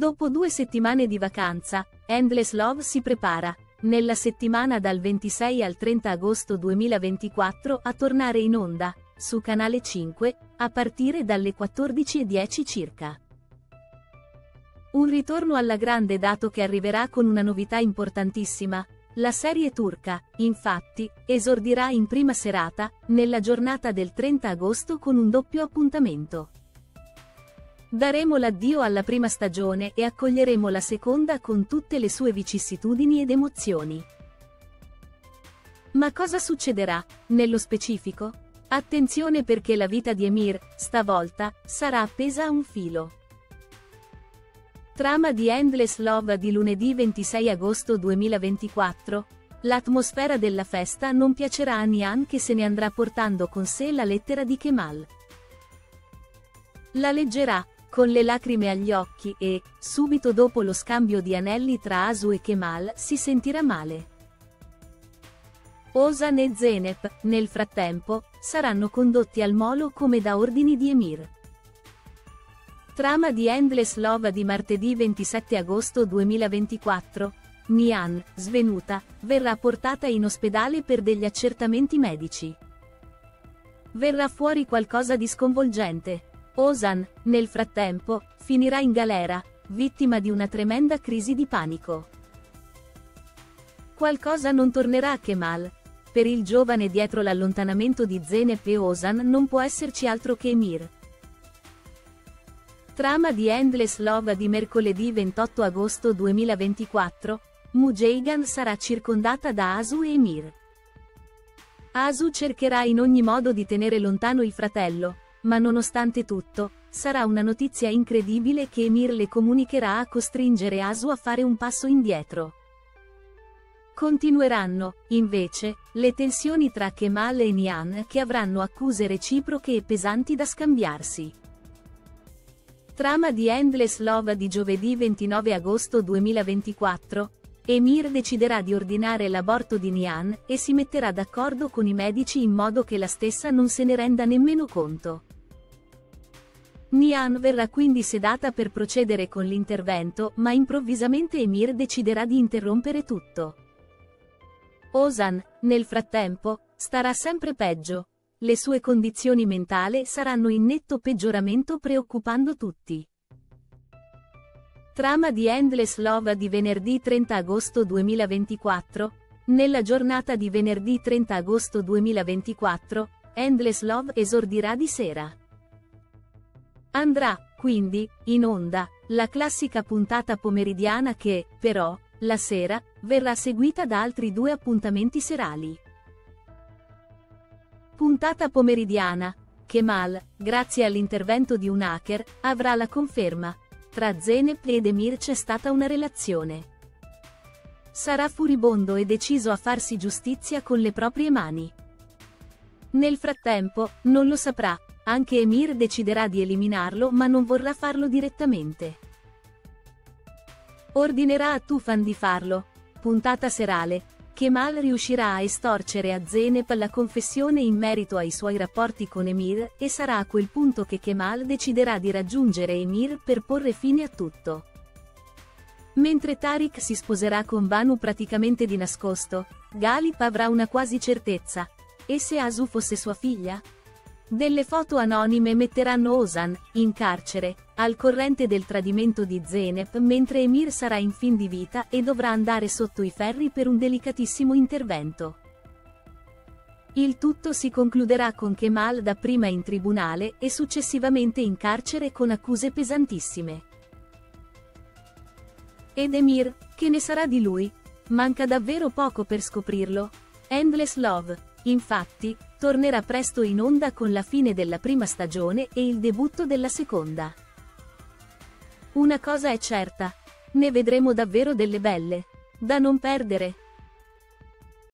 Dopo due settimane di vacanza, Endless Love si prepara, nella settimana dal 26 al 30 agosto 2024 a tornare in onda, su Canale 5, a partire dalle 14.10 circa. Un ritorno alla grande dato che arriverà con una novità importantissima. La serie turca, infatti, esordirà in prima serata, nella giornata del 30 agosto con un doppio appuntamento. Daremo l'addio alla prima stagione e accoglieremo la seconda con tutte le sue vicissitudini ed emozioni. Ma cosa succederà, nello specifico? Attenzione perché la vita di Emir, stavolta, sarà appesa a un filo. Trama di Endless Love di lunedì 26 agosto 2024. L'atmosfera della festa non piacerà a Nian che se ne andrà portando con sé la lettera di Kemal. La leggerà, con le lacrime agli occhi e, subito dopo lo scambio di anelli tra Asu e Kemal, si sentirà male. Osan e Zenep, nel frattempo, saranno condotti al molo come da ordini di Emir. Trama di Endless Love di martedì 27 agosto 2024. Nian, svenuta, verrà portata in ospedale per degli accertamenti medici. Verrà fuori qualcosa di sconvolgente. Osan, nel frattempo, finirà in galera, vittima di una tremenda crisi di panico. Qualcosa non tornerà a Kemal. Per il giovane dietro l'allontanamento di Zenep e Osan non può esserci altro che Emir. Trama di Endless Love di mercoledì 28 agosto 2024, Mujeigan sarà circondata da Asu e Emir. Asu cercherà in ogni modo di tenere lontano il fratello, ma nonostante tutto, sarà una notizia incredibile che Emir le comunicherà a costringere Asu a fare un passo indietro. Continueranno, invece, le tensioni tra Kemal e Nian che avranno accuse reciproche e pesanti da scambiarsi. Trama di Endless Love di giovedì 29 agosto 2024. Emir deciderà di ordinare l'aborto di Nian e si metterà d'accordo con i medici in modo che la stessa non se ne renda nemmeno conto. Nian verrà quindi sedata per procedere con l'intervento, ma improvvisamente Emir deciderà di interrompere tutto. Osan, nel frattempo, starà sempre peggio, le sue condizioni mentali saranno in netto peggioramento preoccupando tutti. Trama di Endless Love di venerdì 30 agosto 2024. Nella giornata di venerdì 30 agosto 2024, Endless Love esordirà di sera. Andrà, quindi, in onda, la classica puntata pomeridiana che, però, la sera, verrà seguita da altri due appuntamenti serali. Puntata pomeridiana. Kemal, grazie all'intervento di un hacker, avrà la conferma. Tra Zenep ed Emir c'è stata una relazione. Sarà furibondo e deciso a farsi giustizia con le proprie mani. Nel frattempo, non lo saprà, anche Emir deciderà di eliminarlo ma non vorrà farlo direttamente. Ordinerà a Tufan di farlo. Puntata serale, Kemal riuscirà a estorcere a Zenep la confessione in merito ai suoi rapporti con Emir, e sarà a quel punto che Kemal deciderà di raggiungere Emir per porre fine a tutto. Mentre Tariq si sposerà con Banu praticamente di nascosto, Galip avrà una quasi certezza. E se Asu fosse sua figlia? Delle foto anonime metteranno Osan, in carcere, al corrente del tradimento di Zenep mentre Emir sarà in fin di vita e dovrà andare sotto i ferri per un delicatissimo intervento. Il tutto si concluderà con Kemal dapprima in tribunale e successivamente in carcere con accuse pesantissime. Ed Emir, che ne sarà di lui? Manca davvero poco per scoprirlo. Endless Love, infatti, tornerà presto in onda con la fine della prima stagione e il debutto della seconda. Una cosa è certa, ne vedremo davvero delle belle. Da non perdere.